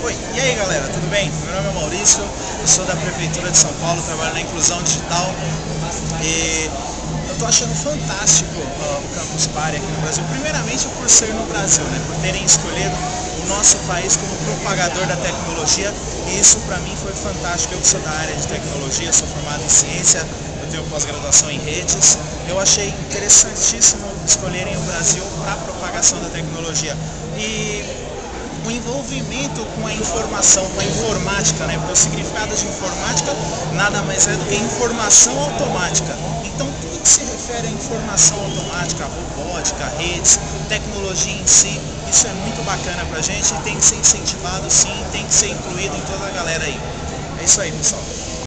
Oi, e aí galera, tudo bem? Meu nome é Maurício, eu sou da Prefeitura de São Paulo, trabalho na inclusão digital e eu tô achando fantástico uh, o Campus Party aqui no Brasil, primeiramente por ser no Brasil, né? por terem escolhido o nosso país como propagador da tecnologia e isso para mim foi fantástico, eu que sou da área de tecnologia, sou formado em ciência, eu tenho pós-graduação em redes, eu achei interessantíssimo escolherem o Brasil para a propagação da tecnologia e envolvimento com a informação, com a informática, né? Porque o significado de informática nada mais é do que informação automática. Então tudo que se refere à informação automática, robótica, redes, tecnologia em si, isso é muito bacana pra gente e tem que ser incentivado sim, tem que ser incluído em toda a galera aí. É isso aí, pessoal.